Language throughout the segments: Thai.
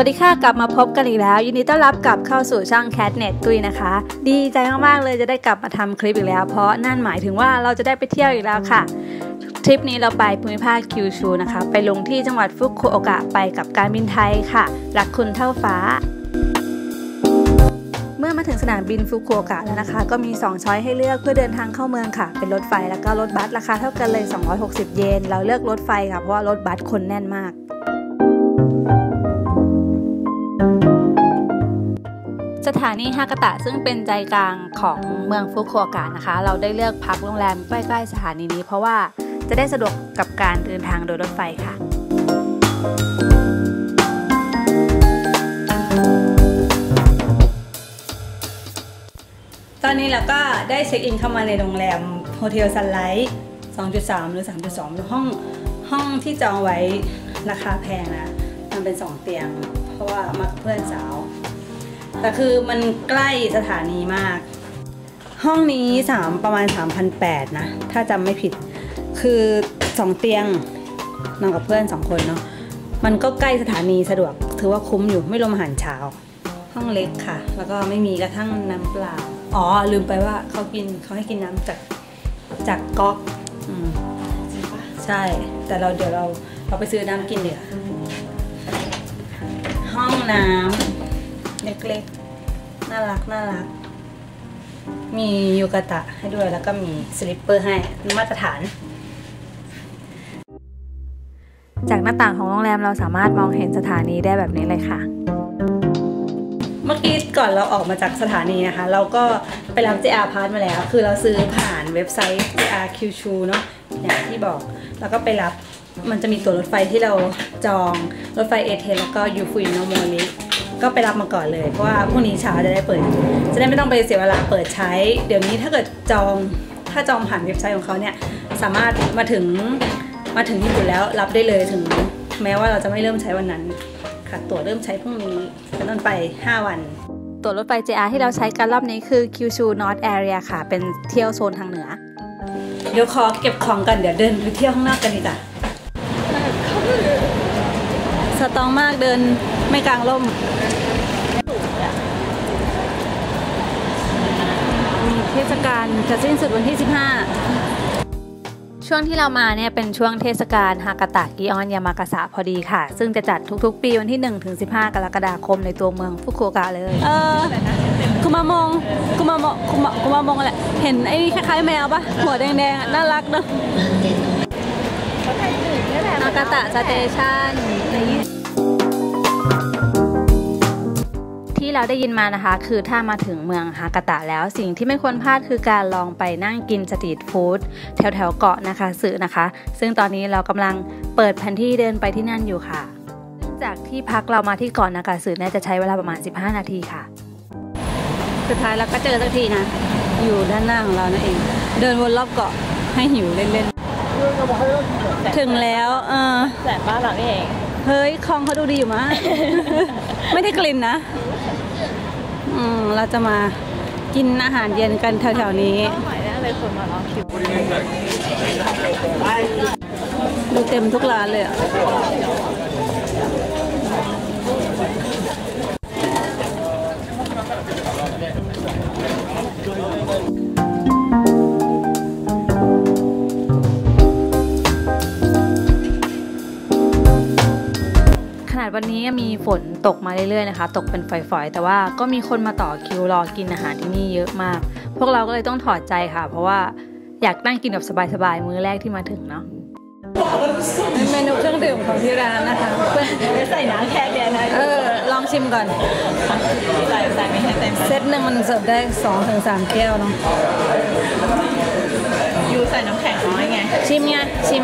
วัสดีค่ะ กลับมาพบกันอีกแล้ว ยินดีต้อนรับกลับเข้าสู่ช่อง Catnet ตุยนะคะ ดีใจมากๆเลยจะได้กลับมาทำคลิปอีกแล้ว เพราะนั่นหมายถึงว่าเราจะได้ไปเที่ยวอีกแล้วค่ะ ทริปนี้เราไปภูมิภาคคิวชูนะคะ ไปลงที่จังหวัดฟุกุโอกะไปกับการบินไทยค่ะ รักคุณเท่าฟ้าเมื่อมาถึงสนามบินฟุกุโอกะแล้วนะคะ ก็มี 2 ช้อยให้เลือกเพื่อเดินทางเข้าเมืองค่ะ เป็นรถไฟแล้วก็รถบัสราคาเท่ากันเลย 260 เยน เราเลือกรถไฟค่ะ เพราะว่ารถบัสคนแน่นมาก สถานีฮากาตะซึ่งเป็นใจกลางของเมืองฟุกุโอกะนะคะ เราได้เลือกพักโรงแรมใกล้ๆสถานีนี้ เพราะว่าจะได้สะดวกกับการเดินทางโดยรถไฟค่ะตอนนี้เราก็ได้เช็คอินเข้ามาในโรงแรม Hotel Sunline 2.3 หรือ 3.2ห้องห้องที่จองไว้ราคาแพงนะ มันเป็น 2 เตียง เพราะว่ามากับเพื่อนสาว แต่คือมันใกล้สถานีมาก ห้องนี้3ประมาณ 3,800นะ ถ้าจำไม่ผิด คือ 2 เตียงนอนกับเพื่อน 2 คนเนาะ มันก็ใกล้สถานีสะดวก ถือว่าคุ้มอยู่ไม่รวมอาหารเช้า ห้องเล็กค่ะ แล้วก็ไม่มีกระทั่งน้ำเปล่า อ๋อ ลืมไปว่าเขากินเขาให้กินน้ำจากจากก๊อกอืมใช่ แต่เราเดี๋ยวเราเราไปซื้อน้ำกินเดี๋ยวห้องน้ำ เล็กๆ น่ารักน่ารัก มียูกาตะให้ด้วยแล้วก็มี slipper ให้มาตรฐาน จากหน้าต่างของโรงแรมเราสามารถมองเห็นสถานีได้แบบนี้เลยค่ะ เมื่อกี้ก่อนเราออกมาจากสถานีนะคะ เราก็ไปรับ JR Pass มาแล้ว คือเราซื้อผ่านเว็บไซต์ JR Q s h u เนาะอย่างที่บอก แล้วก็ไปรับมันจะมีตั๋วรถไฟที่เราจองรถไฟเอเทแล้วก็ยูฟุยโนโมริ ก็ไปรับมาก่อนเลย เพราะว่าพรุ่งนี้เช้าจะได้เปิด จะได้ไม่ต้องไปเสียเวลาเปิดใช้ เดี๋ยวนี้ถ้าเกิดจองถ้าจองผ่านเว็บไซต์ของเขาเนี่ยสามารถมาถึงมาถึงญี่ปุ่นแล้วรับได้เลยถึงแม้ว่าเราจะไม่เริ่มใช้วันนั้นค่ะตั๋วเริ่มใช้พรุ่งนี้เป็นต้นไป 5 วันตั๋วรถไฟ JR ที่เราใช้กันรอบนี้คือ Kyushu North Area ค่ะ เป็นเที่ยวโซนทางเหนือ เดี๋ยวขอเก็บของกันเดี๋ยวเดินไปเที่ยวข้างนอกกันดีกว่าสตรองมากเดินไม่กลางร่ม เทศกาลจะสิ้นสุดวันที่ 15 ช่วงที่เรามาเนี่ยเป็นช่วงเทศกาลฮากาตะกิออนยามากาสะพอดีค่ะ ซึ่งจะจัดทุกๆ ปีวันที่1ถึง15 กรกฎาคมในตัวเมืองฟุกุโอกะเลย เออคุมามงคุมามงคุมาคุมามงแหละเห็นไอ้คล้ายๆแมวปะหัวแดงๆอะน่ารักเนอะฮากาตะสเตชันที่เราได้ยินมานะคะ คือถ้ามาถึงเมืองฮากาตะแล้วสิ่งที่ไม่ควรพลาดคือการลองไปนั่งกินสตรีทฟู้ดแถวแถวๆเกาะนะคะสื่อนะคะ ซึ่งตอนนี้เรากำลังเปิดแผนที่เดินไปที่นั่นอยู่ค่ะซึ่งจากที่พักเรามาที่เกาะนากาสื่อเนี่ยจะใช้เวลาประมาณ 15 นาทีค่ะ สุดท้ายเราก็เจอสักทีนะ อยู่ด้านหน้าของเรานั่นเอง เดินวนรอบเกาะให้หิวเล่นๆ ถึงแล้วเออแต่บ้านหลังเอง เฮ้ยคลองเขาดูดีอยู่มาก ไม่ได้กลิ่นนะอืม เราจะมากินอาหารเย็นกันแถวๆนี้ดูเต็มทุกร้านเลยอะ ดวันนี้มีฝนตกมาเรื่อยๆนะคะ ตกเป็นฝอยๆ แต่ว่าก็มีคนมาต่อคิวรอกินอาหารที่นี่เยอะมาก พวกเราก็เลยต้องถอดใจค่ะ เพราะว่าอยากนั่งกินแบบสบายๆ มื้อแรกที่มาถึงเนาะเมนูเครื่องดื่มของที่ร้านนะคะไม่ใส่น้ำแค่เดียวนะเออลองชิมก่อนใส่ใส่ไม่ให้เต็มเซตหนึ่งมันเสิร์ฟได้สองถึงสามแก้วเนาะยูใส่น้ำแข็งน้อยไง ชิมไงชิม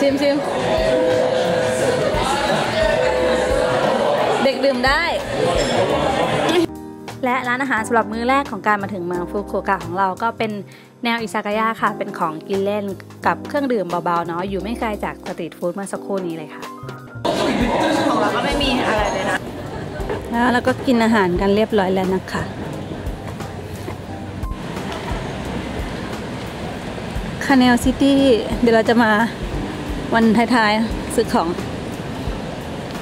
ชิมชิมเด็กดื่มได้ และร้านอาหารสำหรับมื้อแรกของการมาถึงเมืองฟุกุโอกะของเราก็เป็นแนวอิซากายะค่ะ เป็นของกินเล่นกับเครื่องดื่มเบาๆเนาะอยู่ไม่ไกลจากสตรีทฟู้ดเมื่อสักครู่นี้เลยค่ะ ของเราก็ไม่มีอะไรเลยนะ แล้วเราก็กินอาหารกันเรียบร้อยแล้วนะคะคาเนลซิตี้เดี๋ยวเราจะมา วันท้ายๆซื้อของ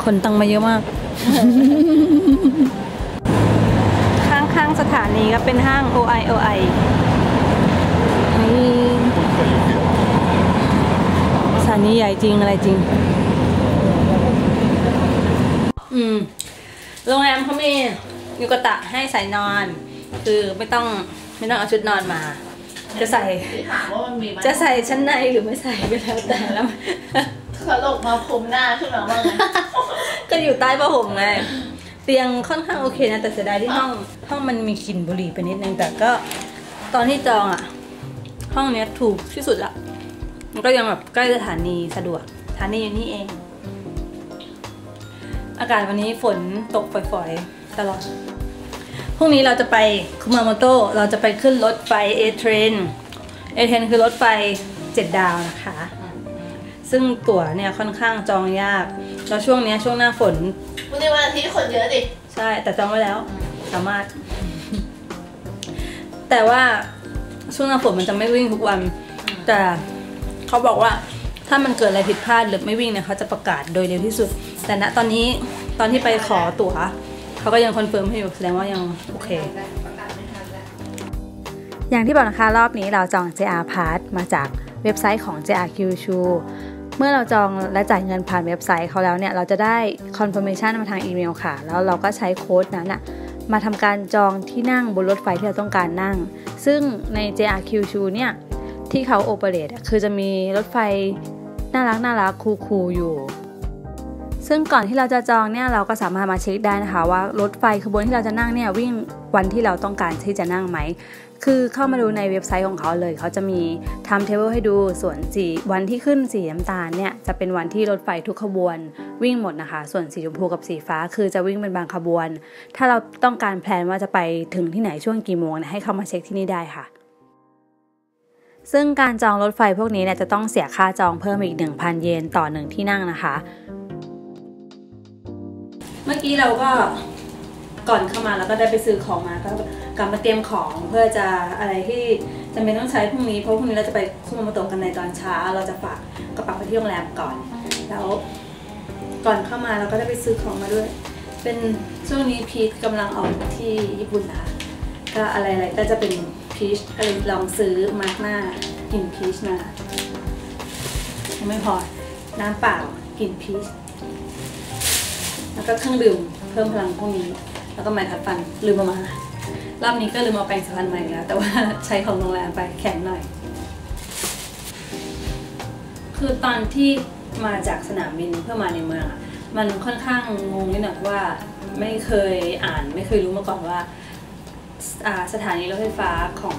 คนตังมาเยอะมาก ข้างๆสถานีก็เป็นห้าง OI OI นี่สถานีใหญ่จริงอะไรจริง อืม โรงแรมเขามียูกะตะให้ใส่นอน คือไม่ต้องไม่ต้องเอาชุดนอนมา จะใส่ที่ถามว่ามันมีไหมจะใส่ชั้นในหรือไม่ใส่ก็แล้วแต่แล้วเขาลงมาคุมหน้าขึ้นมาบ้างไงก็อยู่ใต้ผ้าห่มไงเตียงค่อนข้างโอเคนะแต่เสียดายที่ห้องห้องมันมีกลิ่นบุหรี่ไปนิดนึงแต่ก็ ตอนที่จองอะ ห้องเนี้ยถูกที่สุดละมันก็ยังแบบใกล้สถานีสะดวกสถานีอยู่นี่เอง อากาศวันนี้ฝนตกฝอยๆตลอด พรุ่งนี้เราจะไปคุมาโมโตะเราจะไปขึ้นรถไฟ A-Train A-Train คือรถไฟเจ็ดดาวนะคะ ซึ่งตั๋วเนี่ยค่อนข้างจองยากแล้วช่วงเนี้ยช่วงหน้าฝน วันนี้วันอาทิตย์คนเยอะดิ ใช่ แต่จองไว้แล้ว สามารถ แต่ว่าช่วงหน้าฝนมันจะไม่วิ่งทุกวัน แต่เขาบอกว่าถ้ามันเกิดอะไรผิดพลาดหรือไม่วิ่งเนี่ยเขาจะประกาศโดยเร็วที่สุด แต่ณตอนนี้ตอนที่ไปขอตั๋ว เขาก็ยัง confirm ให้อยู่แสดงว่ายังโอเค อย่างที่บอกนะคะ รอบนี้เราจอง JR Pass มาจากเว็บไซต์ของ JR Kyushu เมื่อเราจองและจ่ายเงินผ่านเว็บไซต์เขาแล้วเนี่ย เราจะได้ confirmation มาทางอีเมลค่ะ แล้วเราก็ใช้โค้ดนั้นอะมาทำการจองที่นั่งบนรถไฟที่เราต้องการนั่ง ซึ่งใน JRQ Shoe เนี่ย ที่เขาโอเปเรตคือจะมีรถไฟน่ารักน่ารักคูลๆอยู่ ซึ่งก่อนที่เราจะจองเนี่ยเราก็สามารถมาเช็คได้นะคะว่ารถไฟขบวนที่เราจะนั่งเนี่ยวิ่งวันที่เราต้องการที่จะนั่งไหม คือเข้ามาดูในเว็บไซต์ของเขาเลย เขาจะมี time table ให้ดูส่วนสีวันที่ขึ้นสีน้ำตาลเนี่ยจะเป็นวันที่รถไฟทุกขบวนวิ่งหมดนะคะ ส่วนสีชมพูกับสีฟ้าคือจะวิ่งเป็นบางขบวน ถ้าเราต้องการแพลนว่าจะไปถึงที่ไหนช่วงกี่โมงเนี่ยให้เข้ามาเช็คที่นี่ได้ค่ะซึ่งการจองรถไฟพวกนี้เนี่ยจะต้องเสียค่าจองเพิ่มอีก 1,000 เยนต่อหนึ่งที่นั่งนะคะ เมื่อกี้เราก็ก่อนเข้ามาแล้วก็ได้ไปซื้อของมาก็กลับมาเตรียมของเพื่อจะอะไรที่จำเป็นต้องใช้พรุ่งนี้เพราะพรุ่งนี้เราจะไปคุมาโมโตะกันในตอนเช้า เราจะฝากกระเป๋าไปที่โรงแรมก่อน แล้วก่อนเข้ามาเราก็ได้ไปซื้อของมาด้วย เป็นช่วงนี้พีทกำลังออกที่ญี่ปุ่นนะคะก็อะไรๆก็จะเป็นพีชก็เลยลองซื้อมาร์กหน้ากลิ่นพีชมายังไม่พอน้ำเปล่ากลิ่นพีช แล้วก็เครื่องดื่มเพิ่มพลังพวกนี้ แล้วก็ไม้ขัดฟันลืมเอามารอบนี้ก็ลืมเอาแปรงสีฟันมาอีกแล้ว แต่ว่าใช้ของโรงแรมไปแข็งหน่อย คือตอนที่มาจากสนามบินเพื่อมาในเมืองอะมันค่อนข้างงงนิดหน่อยว่าไม่เคยอ่านไม่เคยรู้มาก่อนว่าสถานีรถไฟฟ้าของ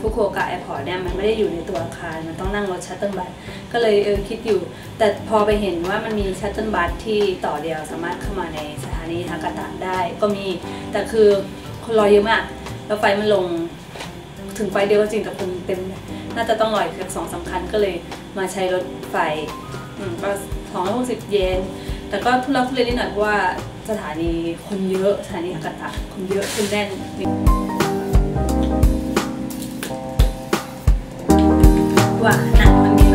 ฟุกุโอกะ airport เนี่ยมันไม่ได้อยู่ในตัวอาคาร มันต้องนั่งรถ shuttle bus ก็เลยเออคิดอยู่ แต่พอไปเห็นว่ามันมี shuttle bus ที่ต่อเดียวสามารถเข้ามาในสถานีฮากาตะได้ก็มี แต่คือคนรอเยอะมาก แล้วไฟมันลงถึงไฟเดียวก็จริงแต่คนเต็ม น่าจะต้องรออีกสักสองสามคันก็เลยมาใช้รถไฟอืมก็สองร้อยหกสิบเยนแต่ก็ทุลักทุเลนิดหน่อยเพราะว่าสถานีคนเยอะสถานีฮากาตะคนเยอะคนแน่น ว่าหนังมันมี